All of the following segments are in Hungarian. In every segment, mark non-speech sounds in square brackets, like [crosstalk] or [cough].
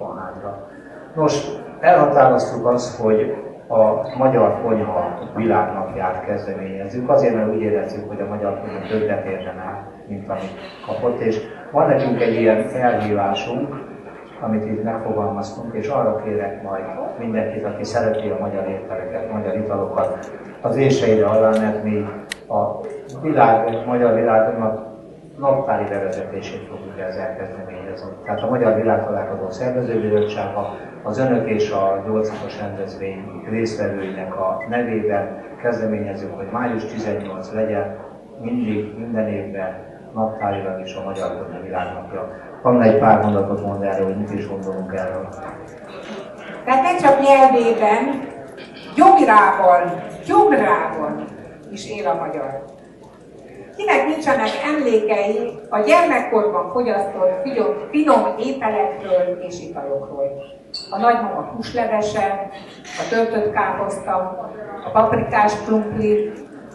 Panhádra. Nos, elhatároztuk azt, hogy a Magyar Konyha világnapját kezdeményezzük, azért, mert úgy érezzük, hogy a Magyar Konyha többet érdemel, mint amit kapott, és van nekünk egy ilyen elhívásunk, amit itt megfogalmaztunk, és arra kérek majd mindenkit, aki szereti a magyar ételeket, magyar italokat, az éseire alá, mert mi a világ, a magyar világnak naptári bevezetését fogjuk ezzel kezdeményezni. Tehát a Magyar Világtalálkozó Szervezőbizottsága az önök és a 8 rendezvény résztvevőinek a nevében kezdeményezünk, hogy május 18 legyen mindig, minden évben naptárilag is a Magyar Konyha Világnapja. Van egy pár mondatot mond erről, hogy mit is gondolunk erről. Tehát ne csak nyelvében, gyomrában, gyomrában is él a magyar. Kinek nincsenek emlékei a gyermekkorban fogyasztott finom ételekről és italokról? A nagymama húslevese, a töltött káposzta, a paprikás krumpli,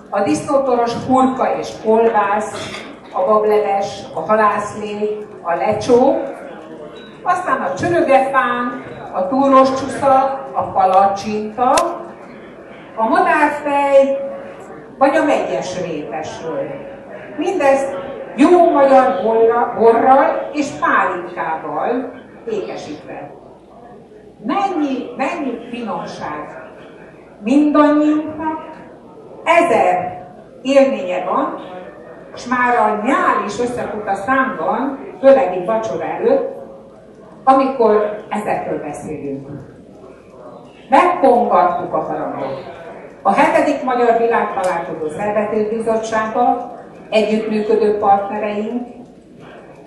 a disznótoros hurka és kolbász, a bableves, a halászlé, a lecsó, aztán a csörögefán, a túros csusza, a palacsinta, a madárfej, vagy a megyes rétesről. Mindezt jó magyar borra, borral és pálinkával ékesítve. Mennyi, mennyi finomság mindannyiunknak, ezer élménye van, és már a nyál is összefut a számban, főleg itt vacsora előtt, amikor ezekről beszélünk. Megkongattuk a harangot. A hetedik Magyar Világtalálkozó Szervezőbizottsága együttműködő partnereink,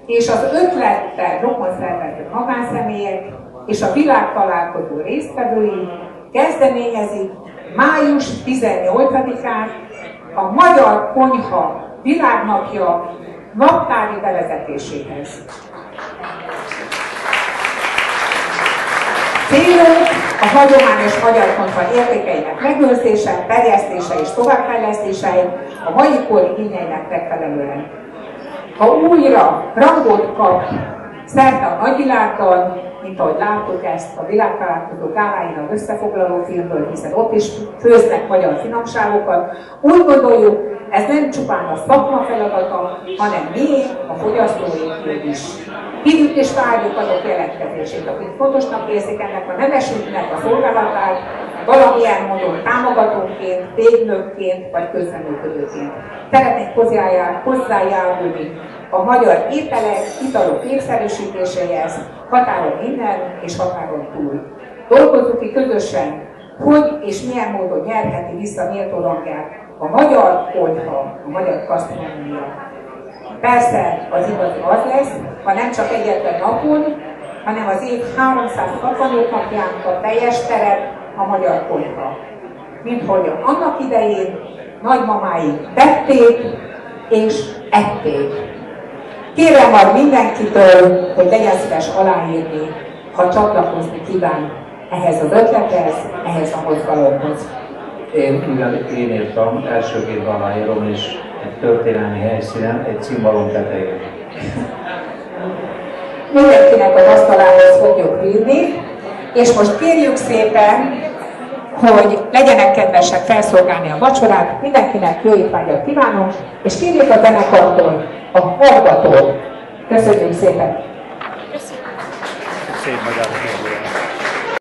és az ötlettel rokon szervező magánszemélyek és a világtalálkozó résztvevői kezdeményezik május 18-án a Magyar Konyha világnapja naptári bevezetéséhez. Célunk a hagyományos magyar konyha értékeinek megőrzése, terjesztése és továbbfejlesztése a mai kor igényeinek megfelelően. Ha újra rangot kap szerte a nagyvilágban, mint ahogy láttuk ezt a világtalálkozó gáláinak összefoglaló filmből, hiszen ott is főznek magyar finomságokat, úgy gondoljuk, ez nem csupán a szakma feladata, hanem mi, a fogyasztói is. Hívjuk és várjuk azok jelentkezését, akik fontosnak érzik ennek a nevesünknek a szolgálatát, valamilyen módon támogatóként, tégnökként vagy közreműködőként. Szeretnék hozzájárulni a magyar ételek, italok népszerűsítéséhez, határon innen és határon túl. Dolgozzuk ki közösen, hogy és milyen módon nyerheti vissza méltó rangját a magyar konyha, a magyar gasztronómia. Persze az igazi az lesz, ha nem csak egyetlen napon, hanem az év 365 napján a teljes teret a magyar konyha. Mint hogy annak idején nagymamáik tették és ették. Kérem már mindenkitől, hogy legyen szíves aláírni, ha csatlakozni kíván ehhez az ötlethez, ehhez a mozgalomhoz. Én, mivel én írtam, elsőként aláírom, és történelmi helyszínen, egy cimbalom tetején. [laughs] Mindenkinek az asztalához fogjuk vinni, és most kérjük szépen, hogy legyenek kedvesek felszolgálni a vacsorát, mindenkinek jó étvágyat kívánok, és kérjük a zenekartól, a hallgatót. Köszönjük szépen! Szép magyar